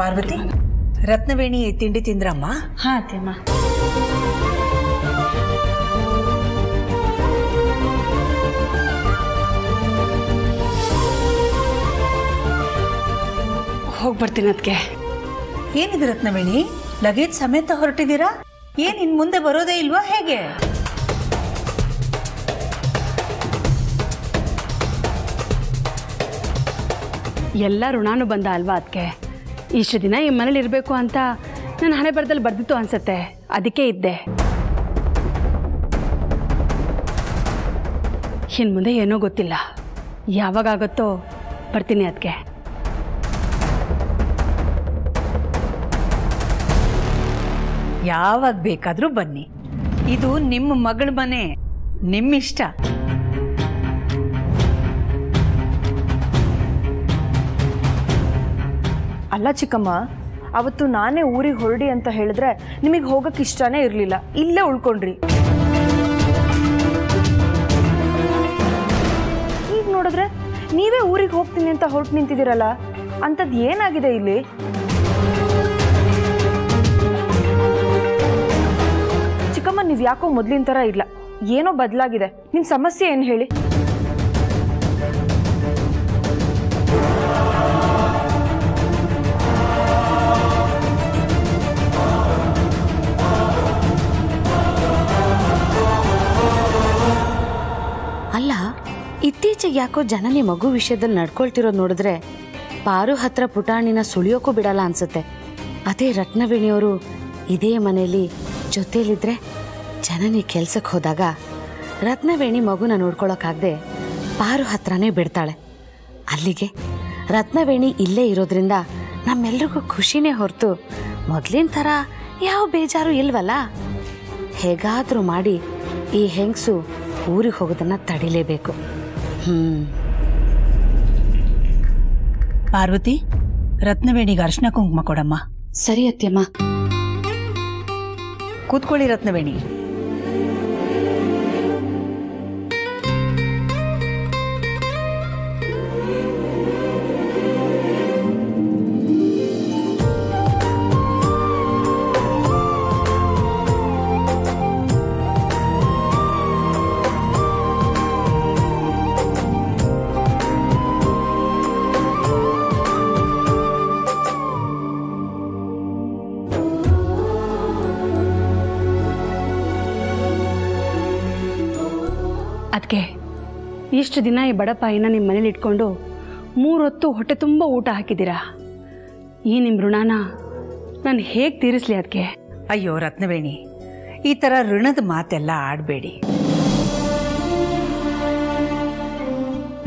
ಪಾರ್ವತಿ ರತ್ನವೇಣಿ ತಿಂಡಿ ತಿಂದ್ರಮ್ಮ? ಹಾ ಅತ್ತೆಮ್ಮ. ಹೋಗಿ ಬರ್ತೀನಿ ಅದಕ್ಕೆ ಏನಿದೆ ರತ್ನವೇಣಿ? ಲಗೇಜ್ ಸಮೇತ ಹೊರಟಿದ್ದೀರಾ? ಏನ್ ಇನ್ ಮುಂದೆ ಬರೋದೇ ಇಲ್ವಾ ಹೇಗೆ? ಎಲ್ಲ ಋಣಾನು ಬಂದ ಅಲ್ವಾ ಅದಕ್ಕೆ ಇಷ್ಟು ದಿನ ಈ ಮನೇಲಿ ಇರಬೇಕು ಅಂತ ನನ್ನ ಹಣೆ ಬರದಲ್ಲಿ ಬರ್ದಿತ್ತು ಅನ್ಸತ್ತೆ. ಅದಕ್ಕೆ ಇದ್ದೆ. ಇನ್ನು ಮುಂದೆ ಏನೋ ಗೊತ್ತಿಲ್ಲ. ಯಾವಾಗಾಗತ್ತೋ ಬರ್ತೀನಿ ಅದಕ್ಕೆ ಯಾವಾಗ ಬೇಕಾದ್ರೂ ಬನ್ನಿ. ಇದು ನಿಮ್ಮ ಮಗಳ ಮನೆ. ನಿಮ್ಮಿಷ್ಟ. ಅಲ್ಲ ಚಿಕ್ಕಮ್ಮ, ಅವತ್ತು ನಾನೇ ಊರಿಗೆ ಹೊರಡಿ ಅಂತ ಹೇಳಿದ್ರೆ ನಿಮಗೆ ಹೋಗಕ್ಕೆ ಇಷ್ಟನೇ ಇರಲಿಲ್ಲ. ಇಲ್ಲೇ ಉಳ್ಕೊಂಡ್ರಿ. ಈಗ ನೋಡಿದ್ರೆ ನೀವೇ ಊರಿಗೆ ಹೋಗ್ತೀನಿ ಅಂತ ಹೊರಟು ನಿಂತಿದ್ದೀರಲ್ಲ? ಅಂಥದ್ದು ಏನಾಗಿದೆ ಇಲ್ಲಿ? ಚಿಕ್ಕಮ್ಮ, ನೀವು ಯಾಕೋ ಮೊದಲಿನ ಥರ ಇಲ್ಲ. ಏನೋ ಬದಲಾಗಿದೆ. ನಿಮ್ಮ ಸಮಸ್ಯೆ ಏನು ಹೇಳಿ? ಯಾಕೋ ಜನನಿ ಮಗು ವಿಷಯದಲ್ಲಿ ನಡ್ಕೊಳ್ತಿರೋದು ನೋಡಿದ್ರೆ ಪಾರು ಹತ್ರ ಪುಟಾಣಿನ ಸುಳಿಯೋಕ್ಕೂ ಬಿಡಲ್ಲ ಅನ್ಸುತ್ತೆ. ಅದೇ ರತ್ನವೇಣಿಯವರು ಇದೇ ಮನೆಯಲ್ಲಿ ಜೊತೇಲಿದ್ರೆ ಜನನಿ ಕೆಲ್ಸಕ್ಕೆ ಹೋದಾಗ ರತ್ನವೇಣಿ ಮಗುನ ನೋಡ್ಕೊಳ್ಳೋಕ್ಕಾಗದೆ ಪಾರು ಹತ್ರನೇ ಬಿಡ್ತಾಳೆ. ಅಲ್ಲಿಗೆ ರತ್ನವೇಣಿ ಇಲ್ಲೇ ಇರೋದ್ರಿಂದ ನಮ್ಮೆಲ್ರಿಗೂ ಖುಷಿನೇ ಹೊರತು ಮೊದಲಿನ ಥರ ಯಾವ ಬೇಜಾರು ಇಲ್ವಲ್ಲ? ಹೇಗಾದರೂ ಮಾಡಿ ಈ ಹೆಂಗಸು ಊರಿಗೆ ಹೋಗೋದನ್ನ ತಡಿಲೇಬೇಕು. ಹ್ಮ್ ಪಾರ್ವತಿ ರತ್ನವೇಣಿಗೆ ಅರ್ಶನ ಕುಂಕುಮ ಕೊಡಮ್ಮ. ಸರಿ ಅತ್ಯಮ್ಮ ಕೂತ್ಕೊಳ್ಳಿ ರತ್ನವೇಣಿ. ಇಷ್ಟು ದಿನ ಈ ಬಡಪಾಯಿನ ನಿಮ್ಮ ಮನೇಲಿ ಇಟ್ಕೊಂಡು ಮೂರು ಹೊತ್ತು ಹೊಟ್ಟೆ ತುಂಬ ಊಟ ಹಾಕಿದ್ದೀರಾ? ಈ ನಿಮ್ಮ ಋಣನ ನಾನು ಹೇಗೆ ತೀರಿಸಲಿ ಅದಕ್ಕೆ ಅಯ್ಯೋ, ರತ್ನವೇಣಿ, ಈ ಥರ ಋಣದ ಮಾತೆಲ್ಲ ಆಡಬೇಡಿ.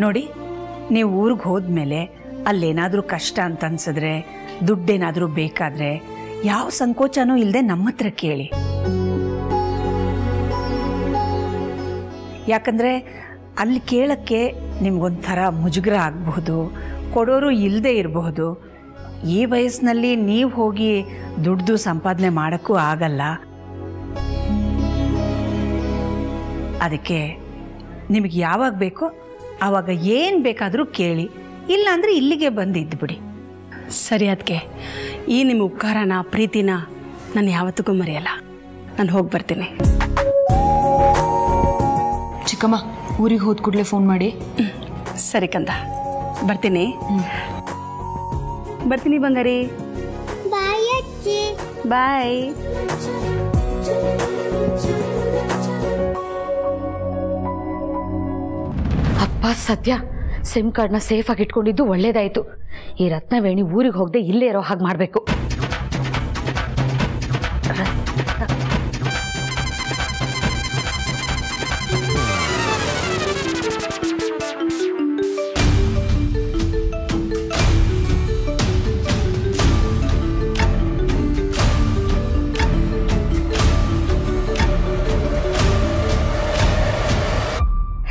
ನೋಡಿ, ನೀವು ಊರಿಗೆ ಹೋದ್ಮೇಲೆ ಅಲ್ಲೇನಾದರೂ ಕಷ್ಟ ಅಂತ ಅನ್ಸಿದ್ರೆ ದುಡ್ಡೇನಾದ್ರೂ ಬೇಕಾದರೆ ಯಾವ ಸಂಕೋಚನೂ ಇಲ್ಲದೆ ನಮ್ಮ ಹತ್ರ ಕೇಳಿ. ಯಾಕಂದ್ರೆ ಅಲ್ಲಿ ಕೇಳೋಕ್ಕೆ ನಿಮಗೊಂಥರ ಮುಜುಗರ ಆಗಬಹುದು ಕೊಡೋರು ಇಲ್ಲದೆ ಇರಬಹುದು. ಈ ವಯಸ್ಸಿನಲ್ಲಿ ನೀವು ಹೋಗಿ ದುಡ್ದು ಸಂಪಾದನೆ ಮಾಡೋಕ್ಕೂ ಆಗಲ್ಲ. ಅದಕ್ಕೆ ನಿಮಗೆ ಯಾವಾಗ ಬೇಕೋ ಆವಾಗ ಏನು ಬೇಕಾದರೂ ಕೇಳಿ ಇಲ್ಲಾಂದರೆ ಇಲ್ಲಿಗೆ ಬಂದಿದ್ದು ಬಿಡಿ. ಸರಿ ಅದಕ್ಕೆ ಈ ನಿಮ್ಮ ಉಪಕಾರನ ಪ್ರೀತಿನ ನಾನು ಯಾವತ್ತಿಗೂ ಮರೆಯಲ್ಲ. ನಾನು ಹೋಗಿ ಬರ್ತೀನಿ. ಚಿಕ್ಕಮ್ಮ ಊರಿಗೆ ಹೋದ ಕೂಡಲೇ ಫೋನ್ ಮಾಡಿ. ಸರಿ ಕಂದ. ಬರ್ತೀನಿ. ಬರ್ತೀನಿ ಬಂಗಾರಿ. ಬಾಯ್ ಅಪ್ಪ ಸತ್ಯ ಸಿಮ್ ಕಾರ್ಡ್ನ ಸೇಫ್ ಆಗಿ ಇಟ್ಕೊಂಡಿದ್ದು ಒಳ್ಳೇದಾಯ್ತು. ಈ ರತ್ನವೇಣಿ ಊರಿಗೆ ಹೋಗದೆ ಇಲ್ಲೇ ಇರೋ ಹಾಗೆ ಮಾಡಬೇಕು.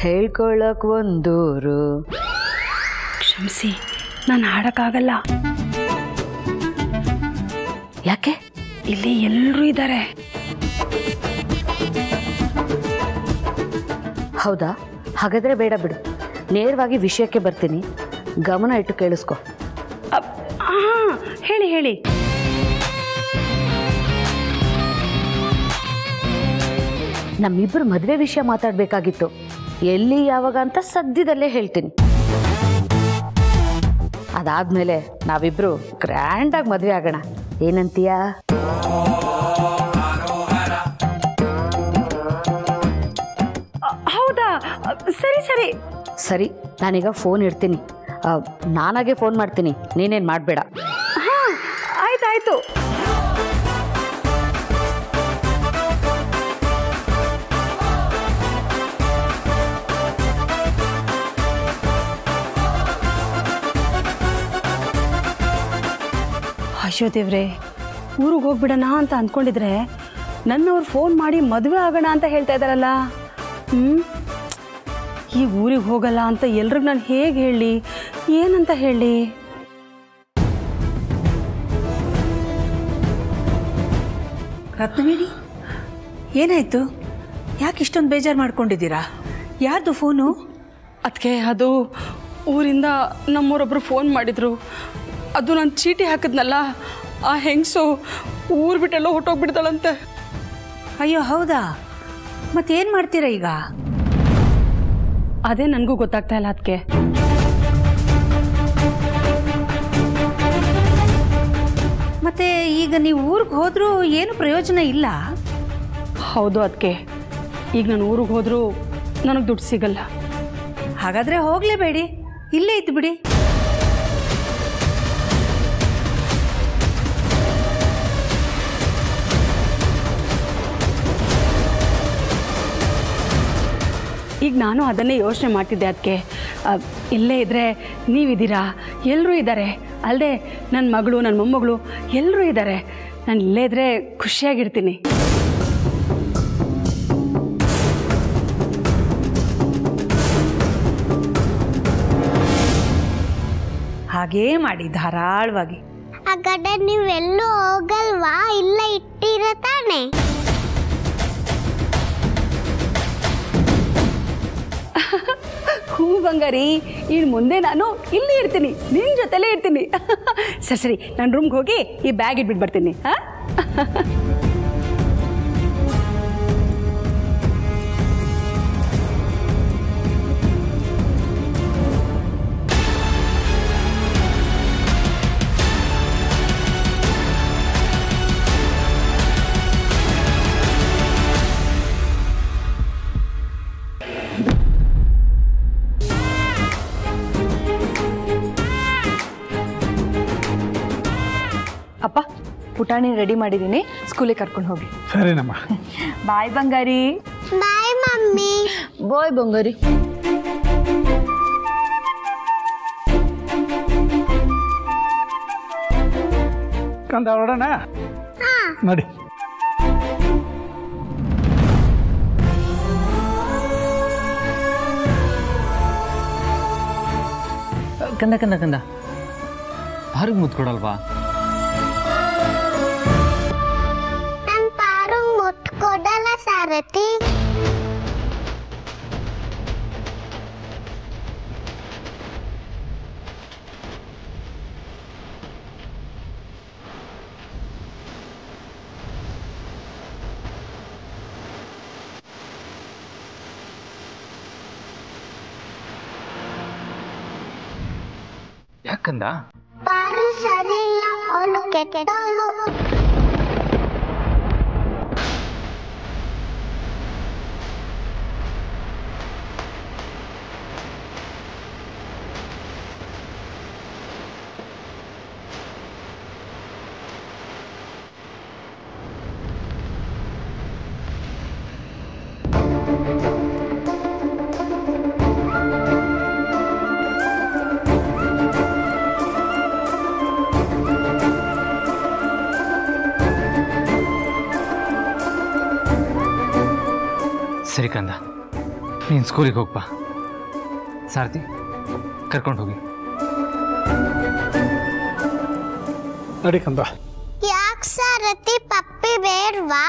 ಹೇಳ್ಕೊಳಕ್ ಒಂದೂರು. ಕ್ಷಮಿಸಿ ನಾನು ಹಾಡೋಕ್ಕಾಗಲ್ಲ. ಯಾಕೆ? ಇಲ್ಲಿ ಎಲ್ಲರೂ ಇದ್ದಾರೆ ಹೌದಾ? ಹಾಗಾದ್ರೆ ಬೇಡ ಬಿಡು. ನೇರವಾಗಿ ವಿಷಯಕ್ಕೆ ಬರ್ತೀನಿ. ಗಮನ ಇಟ್ಟು ಕೇಳಿಸ್ಕೊ. ಹಾಂ ಹೇಳಿ ಹೇಳಿ ಹೇಳಿ. ನಮ್ಮಿಬ್ಬರು ಮದುವೆ ವಿಷಯ ಮಾತಾಡಬೇಕಾಗಿತ್ತು. ಎಲ್ಲಿ ಯಾವಾಗ ಅಂತ ಸದ್ಯದಲ್ಲೇ ಹೇಳ್ತೀನಿ. ಅದಾದ್ಮೇಲೆ ನಾವಿಬ್ರು ಗ್ರ್ಯಾಂಡಾಗಿ ಮದುವೆ ಆಗೋಣ. ಏನಂತೀಯ? ಹೌದಾ? ಸರಿ ಸರಿ. ಸರಿ ನಾನೀಗ ಫೋನ್ ಇಡ್ತೀನಿ. ನಾನಾಗೆ ಫೋನ್ ಮಾಡ್ತೀನಿ. ನೀನೇನು ಮಾಡಬೇಡ. ಹಾಂ ಆಯ್ತಾಯ್ತು. ಅಯ್ಯೋ ದೇವ್ರೆ ಊರಿಗೆ ಹೋಗ್ಬಿಡೋಣ ಅಂತ ಅಂದ್ಕೊಂಡಿದ್ರೆ ನನ್ನವ್ರು ಫೋನ್ ಮಾಡಿ ಮದುವೆ ಆಗೋಣ ಅಂತ ಹೇಳ್ತಾ ಇದ್ದಾರಲ್ಲ. ಹ್ಞೂ ಈ ಊರಿಗೆ ಹೋಗಲ್ಲ ಅಂತ ಎಲ್ರಿಗೂ ನಾನು ಹೇಗೆ ಹೇಳಿ? ಏನಂತ ಹೇಳಿ? ರತ್ನವೇಣಿ ಏನಾಯ್ತು? ಯಾಕೆ ಇಷ್ಟೊಂದು ಬೇಜಾರು ಮಾಡ್ಕೊಂಡಿದ್ದೀರಾ? ಯಾರ್ದು ಫೋನು ಅದಕ್ಕೆ ಅದು ಊರಿಂದ ನಮ್ಮೂರೊಬ್ಬರು ಫೋನ್ ಮಾಡಿದ್ರು. ಅದು ನಾನು ಚೀಟಿ ಹಾಕಿದ್ನಲ್ಲ? ಆ ಹೆಂಗಸು ಊರು ಬಿಟ್ಟೆಲ್ಲೋ ಹೊಟ್ಟೋಗ್ಬಿಡ್ತಾಳಂತೆ. ಅಯ್ಯೋ ಹೌದಾ? ಮತ್ತೇನು ಮಾಡ್ತೀರಾ ಈಗ? ಅದೇ ನನಗೂ ಗೊತ್ತಾಗ್ತಾ ಇಲ್ಲ ಅದಕ್ಕೆ ಮತ್ತೆ ಈಗ ನೀವು ಊರಿಗೆ ಹೋದ್ರೂ ಏನು ಪ್ರಯೋಜನ ಇಲ್ಲ? ಹೌದು ಅದಕ್ಕೆ ಈಗ ನಾನು ಊರಿಗೆ ಹೋದರೂ ನನಗೆ ದುಡ್ಡು ಸಿಗಲ್ಲ. ಹಾಗಾದ್ರೆ ಹೋಗ್ಲೇಬೇಡಿ. ಇಲ್ಲೇ ಇದ್ದು ಬಿಡಿ ಈಗ ನಾನು ಅದನ್ನೇ ಯೋಚನೆ ಮಾಡ್ತಿದ್ದೆ ಅದಕ್ಕೆ. ಇಲ್ಲೇ ಇದ್ದರೆ ನೀವಿದ್ದೀರಾ? ಎಲ್ಲರೂ ಇದ್ದಾರೆ. ಅಲ್ಲದೆ ನನ್ನ ಮಗಳು ನನ್ನ ಮೊಮ್ಮಗಳು ಎಲ್ಲರೂ ಇದ್ದಾರೆ. ನಾನು ಇಲ್ಲೇ ಇದ್ದರೆ ಖುಷಿಯಾಗಿರ್ತೀನಿ. ಹಾಗೇ ಮಾಡಿ ಧಾರಾಳವಾಗಿ. ಹಾಗಾದ್ರೆ ನೀವೆಲ್ಲೂ ಹೋಗಲ್ವಾ? ಇಲ್ಲ ಇಟ್ಟಿರ ಬಂಗಾರಿ ಇನ್ನು ಮುಂದೆ ನಾನು ಇಲ್ಲಿ ಇರ್ತೀನಿ ನಿನ್ನ ಜೊತೆಲೇ ಇರ್ತೀನಿ. ಸರಿ ಸರಿ, ನಾನು ರೂಮ್ಗೆ ಹೋಗಿ ಈ ಬ್ಯಾಗ್ ಇಟ್ಬಿಟ್ಟು ಬರ್ತೀನಿ, ಹಾಂ? ಪುಟಾಣಿ ರೆಡಿ ಮಾಡಿದ್ದೀನಿ. ಸ್ಕೂಲಿಗೆ ಕರ್ಕೊಂಡು ಹೋಗಿ. ಸರಿನಮ್ಮ. ಬಾಯ್ ಬಂಗಾರಿ. ಬಾಯ್ ಮಮ್ಮಿ. ಬಾಯ್ ಬಂಗಾರಿ. ಕಂದ ಹೊರಡೋಣ? ನೋಡಿ. ಕಂದ ಕಂದ ಕಂದ. ಯಾರಿಗೆ ಮುದ್ದು ಕೊಡಲ್ಲ ಸಾರಥಿ ಯಾಕಂದ ಪಾರು ಸರಿ ಇಲ್ಲ ಅವಳು ಕೆಟ್ಟವಳು ಸರಿ ಕಂದ. ನೀನು ಸ್ಕೂಲಿಗೆ ಹೋಗ್ಬಾ ಸಾರಥಿ ಕರ್ಕೊಂಡು ಹೋಗಿ. ನಡಿ ಕಂದ. ಯಾಕ್ ಸಾರಥಿ ಪಪ್ಪಿ ಬೇಡ್ವಾ?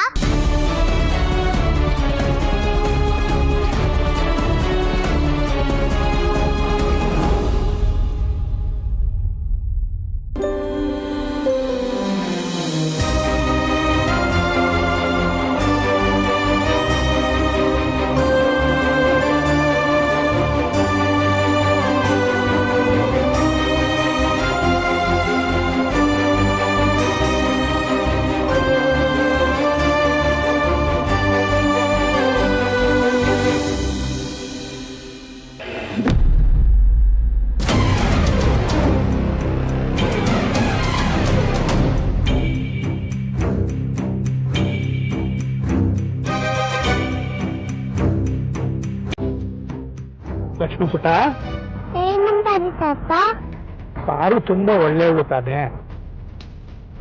ಪುಟ ಪಾರು ತುಂಬಾ ಒಳ್ಳೆಯವಳು ತಾನೆ.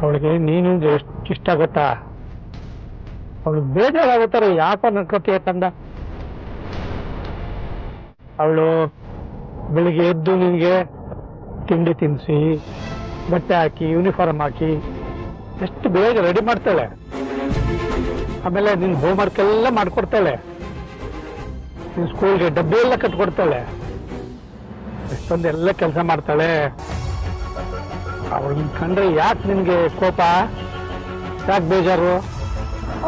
ಅವಳಿಗೆ ನೀನು ಎಷ್ಟು ಇಷ್ಟ ಗೊತ್ತಾ? ಅವಳು ಬೇಜಾರಾಗುತ್ತಾರೆ ಯಾಕ ನಡ್ಕೋತೀಯ ತಂದ? ಅವಳು ಬೆಳಿಗ್ಗೆ ಎದ್ದು ನಿನಗೆ ತಿಂಡಿ ತಿನ್ನಿಸಿ ಬಟ್ಟೆ ಹಾಕಿ ಯೂನಿಫಾರ್ಮ್ ಹಾಕಿ ಎಷ್ಟು ಬೇಗ ರೆಡಿ ಮಾಡ್ತಾಳೆ. ಆಮೇಲೆ ನಿನ್ನ ಹೋಮ್ವರ್ಕ್ ಎಲ್ಲ ಮಾಡ್ಕೊಡ್ತಾಳೆ. ನಿನ್ ಸ್ಕೂಲ್ಗೆ ಡಬ್ಬಿ ಎಲ್ಲ ಕಟ್ಕೊಡ್ತಾಳೆ. ಎಷ್ಟೊಂದೆಲ್ಲ ಕೆಲಸ ಮಾಡ್ತಾಳೆ. ಅವಳನ್ನ ಕಂಡ್ರೆ ಯಾಕೆ ನಿನ್ಗೆ ಕೋಪ? ಯಾಕೆ ಬೇಜಾರು?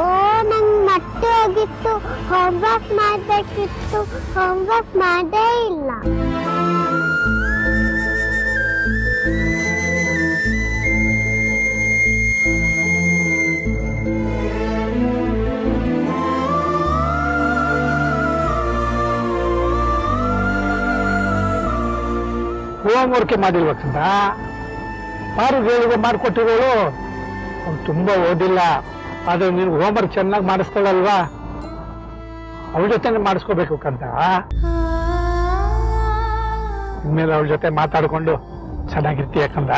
ಓ, ನಂಗೆ ಮತ್ತೆ ಹೋಗಿತ್ತು ಹೋಮ್ವರ್ಕ್ ಮಾಡಬೇಕಿತ್ತು. ಹೋಮ್ವರ್ಕ್ ಮಾಡೇ ಇಲ್ಲ. ಹೋಮ್ ವರ್ಕ್ ಮಾಡಿಲ್ಬೇಕಂತ ಪಾರು ಹೇಳಿಗೆ ಮಾಡಿಕೊಟ್ಟಿರೋಳು. ಅವ್ನು ತುಂಬಾ ಓದಿಲ್ಲ. ಆದ್ರೆ ನೀನು ಹೋಮ್ ವರ್ಕ್ ಚೆನ್ನಾಗಿ ಮಾಡಿಸ್ತಾಳಲ್ವಾ ಅವಳ ಜೊತೆನೆ ಮಾಡಿಸ್ಕೋಬೇಕು ಕಂತ? ಇನ್ಮೇಲೆ ಅವಳ ಜೊತೆ ಮಾತಾಡ್ಕೊಂಡು ಚೆನ್ನಾಗಿರ್ತೀಯ ಕಂದ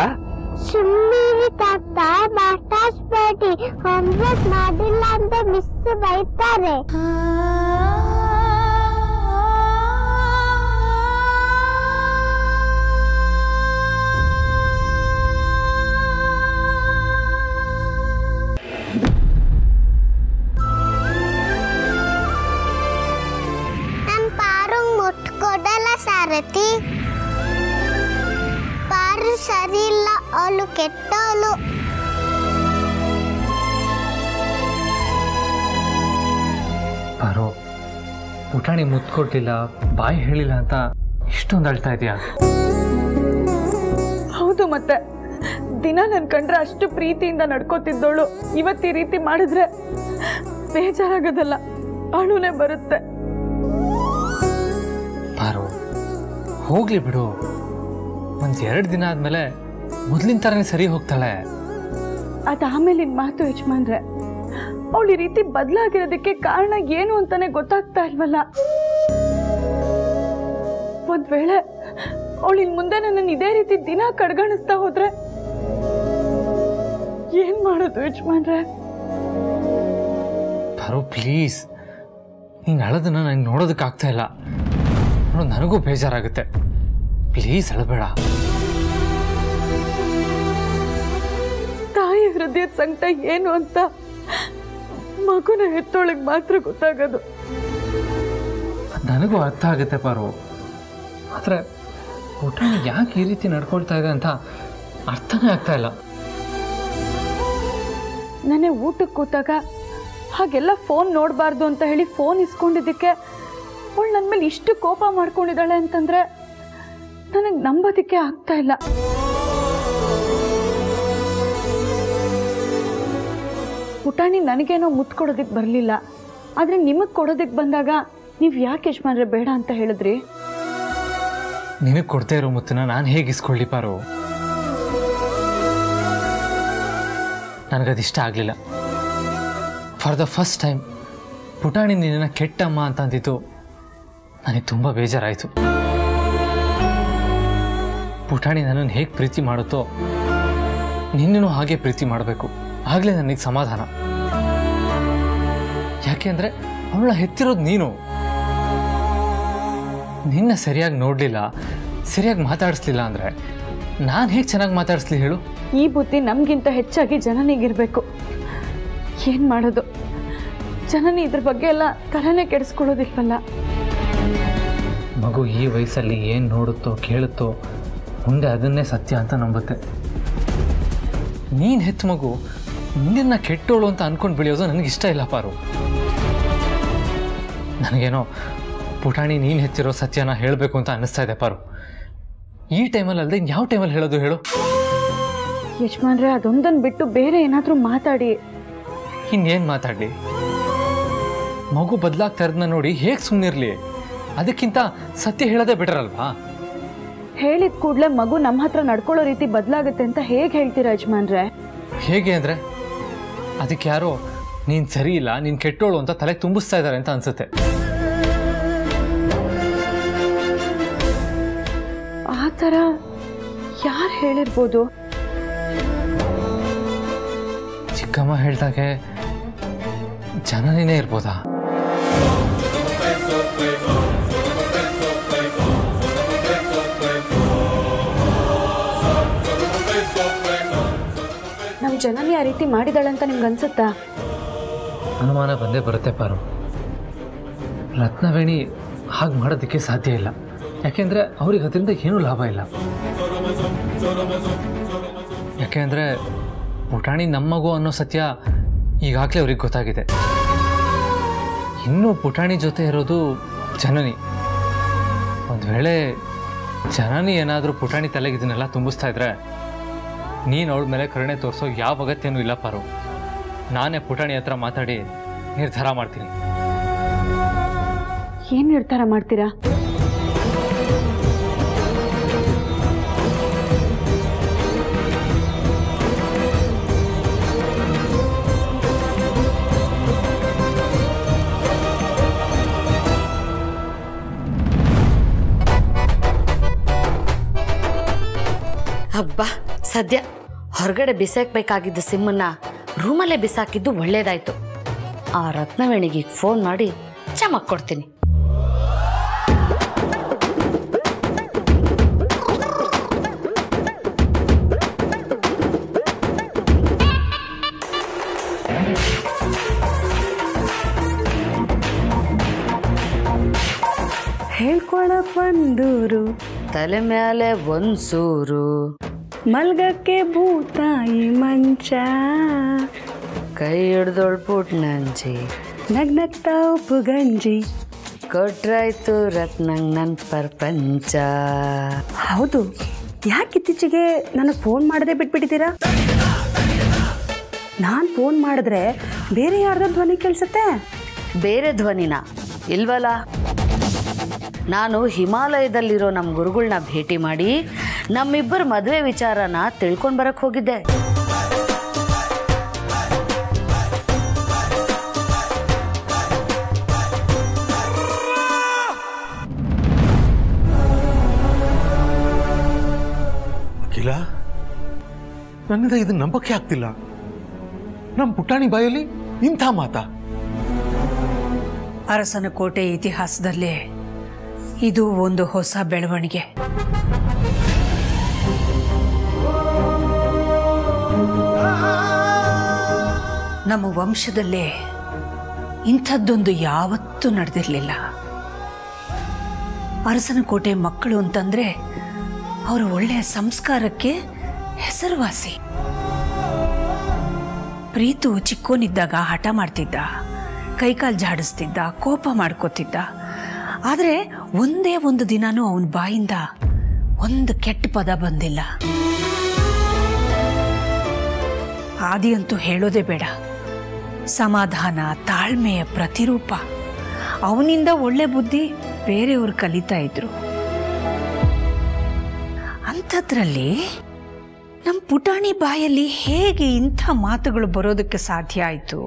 ಸುಮ್ಮನೆ ತಾತ ಮಾತಾಡ್ಸ್ಬೇಡಿ ಹೋಮ್ವರ್ಕ್ ಮಾಡಿಲ್ಲ ಅಂತ ಮಿಸ್ ಬೈತಾರೆ. ಸಾರಥಿ ಪಾರು ಸರಿ ಇಲ್ಲ ಅವಳು ಕೆಟ್ಟವಳು ಪಾರು ಪುಟಾಣಿ ಮುತ್ಕೊಟ್ಟಿಲ್ಲ ಬಾಯಿ ಹೇಳಿಲ್ಲ ಅಂತ ಇಷ್ಟೊಂದು ಅಳ್ತಾ ಇದೆಯಾ? ಹೌದು ಮತ್ತೆ. ದಿನ ನನ್ ಕಂಡ್ರೆ ಅಷ್ಟು ಪ್ರೀತಿಯಿಂದ ನಡ್ಕೋತಿದ್ದೋಳು. ಇವತ್ತು ಈ ರೀತಿ ಮಾಡಿದ್ರೆ ಬೇಜಾರಾಗೋದಲ್ಲ. ಅಳುನೇ ಬರುತ್ತೆ. ಹೋಗ್ಲಿ ಬಿಡು. ಒಂದು ಎರಡು ದಿನ ಆದ್ಮೇಲೆ ಮೊದ್ಲಿನ ಥರನೇ ಸರಿ ಹೋಗ್ತಾಳೆ. ಅದಾಮೇಲಿನ ಮಾತು ಯಜಮಾನ್ರೆ. ಅವಳು ಈ ರೀತಿ ಬದಲಾಗಿರೋದಕ್ಕೆ ಕಾರಣ ಏನು ಅಂತಾನೆ ಗೊತ್ತಾಗ್ತಾ ಇಲ್ವಲ್ಲ? ಒಂದ್ ವೇಳೆ ಅವಳು ಇನ್ ಮುಂದೆ ನನ್ನ ಇದೇ ರೀತಿ ದಿನ ಕಡ್ಗಾಣಿಸ್ತಾ ಹೋದ್ರೆ ಏನ್ ಮಾಡೋದು ಯಜಮಾನ್ರೆ? ಬರೋ ಪ್ಲೀಸ್. ನೀನ್ ಅಳೋದನ್ನ ನಂಗೆ ನೋಡೋದಕ್ಕಾಗ್ತಾ ಇಲ್ಲ. ನೋಡು ನನಗೂ ಬೇಜಾರಾಗುತ್ತೆ. ಪ್ಲೀಸ್ ಅಳಬೇಡ ತಾಯಿ ಹೃದಯದ ಸಂಕಟ ಏನು ಅಂತ ಮಗುನ ಹೆತ್ತೊಳಗೆ ಮಾತ್ರ ಗೊತ್ತಾಗೋದು. ನನಗೂ ಅರ್ಥ ಆಗುತ್ತೆ ಪಾರು. ಆದರೆ ಪುಟಾಣಿ ಯಾಕೆ ಈ ರೀತಿ ನಡ್ಕೊಳ್ತಾ ಇದೆ ಅಂತ ಅರ್ಥನೇ ಆಗ್ತಾ ಇಲ್ಲ. ನೆನೆ ಊಟಕ್ಕೆ ಕೂತಾಗ ಹಾಗೆಲ್ಲ ಫೋನ್ ನೋಡಬಾರ್ದು ಅಂತ ಹೇಳಿ ಫೋನ್ ಇಸ್ಕೊಂಡಿದ್ದಕ್ಕೆ ಅವಳು ನನ್ನ ಮೇಲೆ ಇಷ್ಟು ಕೋಪ ಮಾಡ್ಕೊಂಡಿದ್ದಾಳೆ ಅಂತಂದ್ರೆ ನನಗೆ ನಂಬೋದಕ್ಕೆ ಆಗ್ತಾ ಇಲ್ಲ. ಪುಟಾಣಿ ನನಗೇನೋ ಮುತ್ತು ಕೊಡೋದಕ್ಕೆ ಬರಲಿಲ್ಲ. ಆದರೆ ನಿಮಗೆ ಕೊಡೋದಕ್ಕೆ ಬಂದಾಗ ನೀವು ಯಾಕೆ ಯಜಮಾನ್ರೆ ಬೇಡ ಅಂತ ಹೇಳಿದ್ರಿ? ನಿನಗೆ ಕೊಡ್ತಾ ಇರೋ ಮುತ್ತನ್ನ ನಾನು ಹೇಗೆ ಇಸ್ಕೊಳ್ಳಿ ಪಾರು? ನನಗದಿಷ್ಟ ಆಗಲಿಲ್ಲ. ಫಾರ್ ದ ಫಸ್ಟ್ ಟೈಮ್ ಪುಟಾಣಿ ನಿನ್ನ ಕೆಟ್ಟಮ್ಮ ಅಂತ ಅಂದಿದ್ದು ನನಗೆ ತುಂಬ ಬೇಜಾರಾಯಿತು. ಪುಟಾಣಿ ನನ್ನನ್ನು ಹೇಗೆ ಪ್ರೀತಿ ಮಾಡುತ್ತೋ ನಿನ್ನೂ ಹಾಗೆ ಪ್ರೀತಿ ಮಾಡಬೇಕು. ಆಗಲೇ ನನಗೆ ಸಮಾಧಾನ. ಯಾಕೆ ಅಂದರೆ, ಅವಳ ಹೆತ್ತಿರೋದು ನೀನು. ನಿನ್ನ ಸರಿಯಾಗಿ ನೋಡಲಿಲ್ಲ, ಸರಿಯಾಗಿ ಮಾತಾಡಿಸ್ಲಿಲ್ಲ ಅಂದರೆ, ನಾನು ಹೇಗೆ ಚೆನ್ನಾಗಿ ಮಾತಾಡಿಸ್ಲಿ ಹೇಳು? ಈ ಬುದ್ಧಿ ನಮಗಿಂತ ಹೆಚ್ಚಾಗಿ ಜನನಿಗಿರಬೇಕು. ಏನು ಮಾಡೋದು? ಜನನಿ ಇದ್ರ ಬಗ್ಗೆ ಎಲ್ಲ ತಲೆನೇ ಕೆಡಿಸ್ಕೊಳ್ಳೋದಿಲ್ವಲ್ಲ? ಮಗು ಈ ವಯಸ್ಸಲ್ಲಿ ಏನು ನೋಡುತ್ತೋ ಕೇಳುತ್ತೋ ಮುಂದೆ ಅದನ್ನೇ ಸತ್ಯ ಅಂತ ನಂಬುತ್ತೆ. ನೀನು ಹೆತ್ತು ಮಗು ನಿನ್ನ ಕೆಟ್ಟೋಳು ಅಂತ ಅಂದ್ಕೊಂಡು ಬೆಳೆಯೋದು ನನಗೆ ಇಷ್ಟ ಇಲ್ಲ ಪಾರು. ನನಗೇನೋ ಪುಟಾಣಿ ನೀನು ಹೆತ್ತಿರೋ ಸತ್ಯನ ಹೇಳಬೇಕು ಅಂತ ಅನ್ನಿಸ್ತಾ ಇದೆ ಪಾರು. ಈ ಟೈಮಲ್ಲಿ ಅಲ್ಲದೆ ಯಾವ ಟೈಮಲ್ಲಿ ಹೇಳೋದು ಹೇಳು? ಯಜಮಾನ್ರೆ ಅದೊಂದನ್ನು ಬಿಟ್ಟು ಬೇರೆ ಏನಾದರೂ ಮಾತಾಡಿ. ಇನ್ನೇನು ಮಾತಾಡಿ ಮಗು ಬದಲಾಗ್ತಾ ಇರೋದನ್ನ ನೋಡಿ ಹೇಗೆ ಸುಮ್ಮನಿರಲಿ ಅದಕ್ಕಿಂತ ಸತ್ಯ ಹೇಳೋದೇ ಬೆಟರ್ ಅಲ್ವಾ? ಹೇಳಿದ ಕೂಡಲೇ ಮಗು ನಮ್ಮ ಹತ್ರ ನಡ್ಕೊಳ್ಳೋ ರೀತಿ ಬದಲಾಗುತ್ತೆ ಅಂತ ಹೇಗೆ ಹೇಳ್ತೀರಾ ಯಜಮಾನ್ರೆ? ಹೇಗೆ ಅಂದರೆ? ಅದಕ್ಕೆ ಯಾರೋ ನೀನು ಸರಿ ಇಲ್ಲ ನೀನು ಕೆಟ್ಟೋಳು ಅಂತ ತಲೆ ತುಂಬಿಸ್ತಾ ಇದ್ದಾರೆ ಅಂತ ಅನ್ಸುತ್ತೆ. ಆ ಥರ ಯಾರು ಹೇಳಿರ್ಬೋದು? ಚಿಕ್ಕಮ್ಮ ಹೇಳ್ದಾಗೆ ಜನನೇ ಇರ್ಬೋದಾ? ಜನನಿ ಆ ರೀತಿ ಮಾಡಿದಾಳೆ ಅಂತ ನಿಮ್ಗೆ ಅನ್ಸುತ್ತಾ ಅನುಮಾನ ಬಂದೇ ಬರುತ್ತೆ ಪಾರು. ರತ್ನವೇಣಿ ಹಾಗೆ ಮಾಡೋದಕ್ಕೆ ಸಾಧ್ಯ ಇಲ್ಲ. ಯಾಕೆಂದ್ರೆ ಅವ್ರಿಗೆ ಅದರಿಂದ ಏನೂ ಲಾಭ ಇಲ್ಲ. ಯಾಕೆಂದ್ರೆ ಪುಟಾಣಿ ನಮ್ಮ ಮಗು ಅನ್ನೋ ಸತ್ಯ ಈಗಾಗಲೇ ಅವ್ರಿಗೆ ಗೊತ್ತಾಗಿದೆ. ಇನ್ನೂ ಪುಟಾಣಿ ಜೊತೆ ಇರೋದು ಜನನಿ. ಒಂದು ವೇಳೆ ಜನನಿ ಏನಾದರೂ ಪುಟಾಣಿ ತಲೆಗೆ ಇದನ್ನೆಲ್ಲ ತುಂಬಿಸ್ತಾ ಇದ್ರೆ ನೀನು ಅವಳ ಮೇಲೆ ಕರುಣೆ ತೋರಿಸೋ ಯಾವ ಅಗತ್ಯನೂ ಇಲ್ಲ ಪಾರು. ನಾನೇ ಪುಟಾಣಿ ಹತ್ರ ಮಾತಾಡಿ ನಿರ್ಧಾರ ಮಾಡ್ತೀನಿ. ಏನು ನಿರ್ಧಾರ ಮಾಡ್ತೀರಾ? ಸದ್ಯ ಹೊರಗಡೆ ಬಿಸಾಕ್ಬೇಕಾಗಿದ್ದ ಸಿಮ್ಮನ್ನ ರೂಮಲ್ಲೇ ಬಿಸಾಕಿದ್ದು ಒಳ್ಳೇದಾಯ್ತು. ಆ ರತ್ನವೇಣಿಗೆ ಫೋನ್ ಮಾಡಿ ಚಮಕ್ ಕೊಡ್ತೀನಿ. ಹೇಳ್ಕೊಳಕ್ ಒಂದೂರು. ತಲೆ ಮೇಲೆ ಒಂದ್ ಸೂರು. ಮಲ್ಗಕ್ಕೆ ಭೂತಾಯಿ ಮಂಚ. ಕೈ ಹಿಡ್ದೊಳ್ ಪುಟ್ ನಂಜಿ. ನಗ್ನಗ್ತಾ ಉಪ್ಪು ಗಂಜಿ. ಕೊಟ್ರಾಯ್ತು ರತ್ನಂಗ್ ನನ್ ಪ್ರಪಂಚ. ಹೌದು ಯಾಕೆ ಇತ್ತೀಚೆಗೆ ನನಗೆ ಫೋನ್ ಮಾಡದೆ ಬಿಟ್ಬಿಟ್ಟಿದ್ದೀರಾ? ನಾನು ಫೋನ್ ಮಾಡಿದ್ರೆ ಬೇರೆ ಯಾರ್ದೋ ಧ್ವನಿ ಕೇಳಿಸುತ್ತೆ? ಬೇರೆ ಧ್ವನಿನ? ಇಲ್ವಲ್ಲ ನಾನು ಹಿಮಾಲಯದಲ್ಲಿರೋ ನಮ್ಮ ಗುರುಗಳನ್ನ ಭೇಟಿ ಮಾಡಿ ನಮ್ಮಿಬ್ಬರ ಮದುವೆ ವಿಚಾರನ ತಿಳ್ಕೊಂಡು ಬರಕ್ ಹೋಗಿದ್ದೆ. ನನ್ನಿಂದ ನನಗೆ ಇದನ್ನ ನಂಬಕ್ಕೆ ಆಗ್ತಿಲ್ಲ. ನಮ್ಮ ಪುಟಾಣಿ ಬಾಯಲ್ಲಿ ಇಂಥ ಮಾತಾ. ಅರಸನ ಕೋಟೆ ಇತಿಹಾಸದಲ್ಲಿ ಇದು ಒಂದು ಹೊಸ ಬೆಳವಣಿಗೆ. ನಮ್ಮ ವಂಶದಲ್ಲೇ ಇಂಥದ್ದೊಂದು ಯಾವತ್ತೂ ನಡೆದಿರಲಿಲ್ಲ. ಅರಸನ ಕೋಟೆ ಮಕ್ಕಳು ಅಂತಂದ್ರೆ ಅವರು ಒಳ್ಳೆಯ ಸಂಸ್ಕಾರಕ್ಕೆ ಹೆಸರುವಾಸಿ. ಪ್ರೀತು ಚಿಕ್ಕೋನಿದ್ದಾಗ ಹಠ ಮಾಡ್ತಿದ್ದ, ಕೈಕಾಲು ಜಾಡಿಸ್ತಿದ್ದ, ಕೋಪ ಮಾಡ್ಕೋತಿದ್ದ. ಆದರೆ ಒಂದೇ ಒಂದು ದಿನಾನೂ ಅವನ ಬಾಯಿಂದ ಒಂದು ಕೆಟ್ಟ ಪದ ಬಂದಿಲ್ಲ. ಆದಿ ಅಂತೂ ಹೇಳೋದೇ ಬೇಡ. ಸಮಾಧಾನ, ತಾಳ್ಮೆಯ ಪ್ರತಿರೂಪ. ಅವನಿಂದ ಒಳ್ಳೆ ಬುದ್ಧಿ ಬೇರೆಯವರು ಕಲಿತಾ ಇದ್ರು. ಅಂಥದ್ರಲ್ಲಿ ನಮ್ಮ ಪುಟಾಣಿ ಬಾಯಲ್ಲಿ ಹೇಗೆ ಇಂಥ ಮಾತುಗಳು ಬರೋದಕ್ಕೆ ಸಾಧ್ಯ ಆಯಿತು?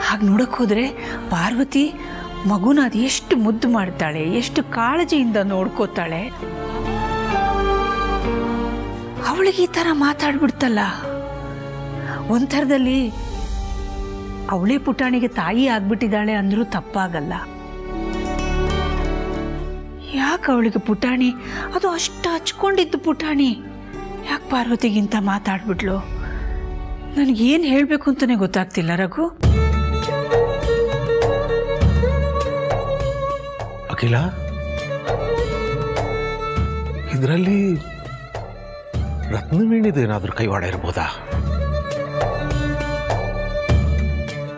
ಹಾಗೆ ನೋಡಕ್ಕೆ ಹೋದರೆ ಪಾರ್ವತಿ ಮಗುನ ಅದು ಎಷ್ಟು ಮುದ್ದು ಮಾಡ್ತಾಳೆ, ಎಷ್ಟು ಕಾಳಜಿಯಿಂದ ನೋಡ್ಕೋತಾಳೆ. ಅವಳಿಗೆ ಈ ಥರ ಮಾತಾಡ್ಬಿಡ್ತಲ್ಲ. ಒಂಥರದಲ್ಲಿ ಅವಳೇ ಪುಟಾಣಿಗೆ ತಾಯಿ ಆಗ್ಬಿಟ್ಟಿದ್ದಾಳೆ ಅಂದ್ರೂ ತಪ್ಪಾಗಲ್ಲ. ಯಾಕೆ ಅವಳಿಗೆ ಪುಟಾಣಿ? ಅದು ಅಷ್ಟು ಹಚ್ಕೊಂಡಿದ್ದು ಪುಟಾಣಿ. ಯಾಕೆ ಪಾರ್ವತಿಗಿಂತ ಮಾತಾಡ್ಬಿಟ್ಲು? ನನಗೇನು ಹೇಳಬೇಕು ಅಂತಲೇ ಗೊತ್ತಾಗ್ತಿಲ್ಲ, ರಘು. ಅಖಿಲ? ಇದರಲ್ಲಿ ರತ್ನವೇಣಿದೇನಾದರೂ ಕೈವಾಡ ಇರ್ಬೋದಾ?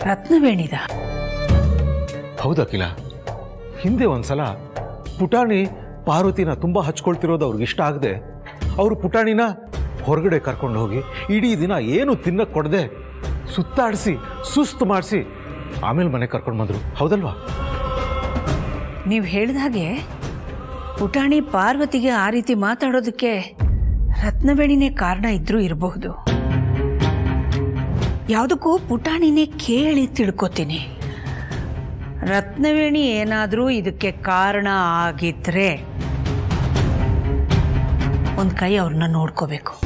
ರತ್ನವೇಣಿದ. ಹೌದಾ ಅಖಿಲ. ಹಿಂದೆ ಒಂದ್ಸಲ ಪುಟಾಣಿ ಪಾರ್ವತಿನ ತುಂಬ ಹಚ್ಕೊಳ್ತಿರೋದು ಅವ್ರಿಗೆ ಇಷ್ಟ ಆಗದೆ ಅವರು ಪುಟಾಣಿನ ಹೊರಗಡೆ ಕರ್ಕೊಂಡು ಹೋಗಿ ಇಡೀ ದಿನ ಏನು ತಿನ್ನಕ್ಕೆ ಕೊಡದೆ ಸುತ್ತಾಡಿಸಿ ಸುಸ್ತು ಮಾಡಿಸಿ ಆಮೇಲೆ ಮನೆ ಕರ್ಕೊಂಡು ಬಂದರು. ಹೌದಲ್ವಾ? ನೀವು ಹೇಳಿದ ಹಾಗೆ ಪುಟಾಣಿ ಪಾರ್ವತಿಗೆ ಆ ರೀತಿ ಮಾತಾಡೋದಕ್ಕೆ ರತ್ನವೇಣಿನೇ ಕಾರಣ ಇದ್ರೂ ಇರಬಹುದು. ಯಾವುದಕ್ಕೂ ಪುಟಾಣಿನೇ ಕೇಳಿ ತಿಳ್ಕೊತೀನಿ. ರತ್ನವೇಣಿ ಏನಾದರೂ ಇದಕ್ಕೆ ಕಾರಣ ಆಗಿದ್ರೆ ಒಂದು ಕೈ ಅವ್ರನ್ನ ನೋಡ್ಕೋಬೇಕು.